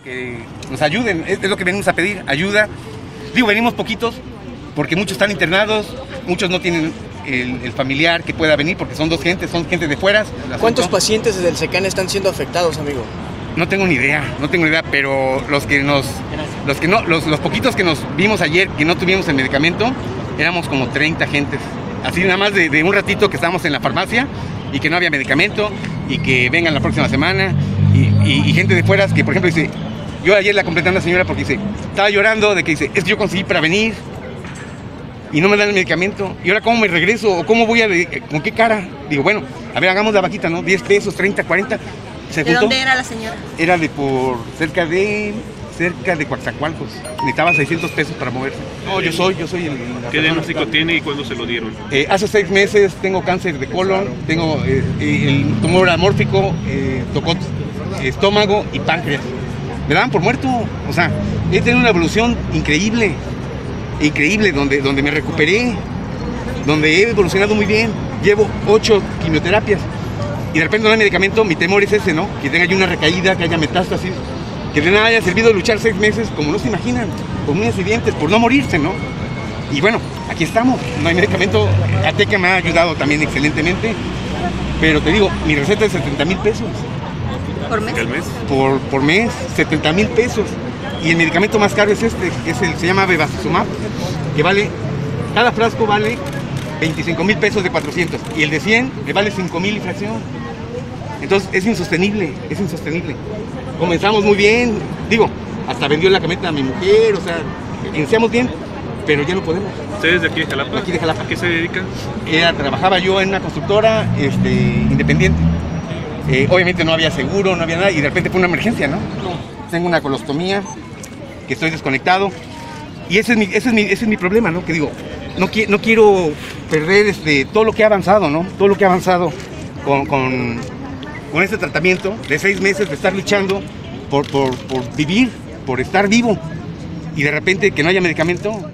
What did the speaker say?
Que nos ayuden, es, lo que venimos a pedir, ayuda. Digo, venimos poquitos, porque muchos están internados, muchos no tienen el, el familiar que pueda venir, porque son dos gentes, son gente de fuera. ¿Cuántos pacientes desde el SECAN están siendo afectados, amigo? No tengo ni idea, no tengo ni idea, pero los que nos, los que no, los, los poquitos que nos vimos ayer que no tuvimos el medicamento, éramos como 30 gentes. Así nada más de, de un ratito que estábamos en la farmacia y que no había medicamento y que vengan la próxima semana y, y- y gente de fuera que por ejemplo dice, yo ayer la completé a una señora porque dice, estaba llorando de que dice, es que yo conseguí para venir y no me dan el medicamento y ahora cómo me regreso o cómo voy a, de- con qué cara. Digo, bueno, a ver, hagamos la vaquita, ¿no? 10 pesos, 30, 40. Se ¿De juntó. dónde era la señora? Era de por cerca de cerca de Coatzacoalcos. Necesitaba 600 pesos para moverse. No, yo soy, yo soy el. ¿Qué diagnóstico tiene y cuándo se lo dieron? Eh, hace seis meses tengo cáncer de colon, tengo eh, eh, el tumor amórfico, eh, tocó estómago y páncreas. Me daban por muerto. O sea, he tenido una evolución increíble, increíble, donde, donde me recuperé, donde he evolucionado muy bien. Llevo ocho quimioterapias y de repente no hay medicamento. Mi temor es ese, ¿no? Que tenga yo una recaída, que haya metástasis, que de nada haya servido luchar seis meses, como no se imaginan, con uñas y dientes, por no morirse, ¿no? Y bueno, aquí estamos. No hay medicamento. Ateca me ha ayudado también excelentemente. Pero te digo, mi receta es 70 mil pesos ¿Por mes? ¿El mes? por, por mes, 70 mil pesos. Y el medicamento más caro es este, que es el, se llama Bevacizumab, que vale, cada frasco vale 25 mil pesos de 400. Y el de 100 le vale 5 mil y fracción. Entonces es insostenible, es insostenible. Comenzamos muy bien, digo, hasta vendió la camioneta a mi mujer, o sea, iniciamos bien, pero ya no podemos. ¿Ustedes de aquí de Jalapa? Aquí de Jalapa. ¿A qué se dedican? Era, trabajaba yo en una constructora este, independiente. Eh, obviamente no había seguro, no había nada, y de repente fue una emergencia, ¿no? Tengo una colostomía, que estoy desconectado, y ese es mi, ese es mi, ese es mi problema, ¿no? Que digo, no, qui- no quiero perder este, todo lo que ha avanzado, ¿no? Todo lo que ha avanzado con, con, con este tratamiento de seis meses de estar luchando por, por, por vivir, por estar vivo, y de repente que no haya medicamento,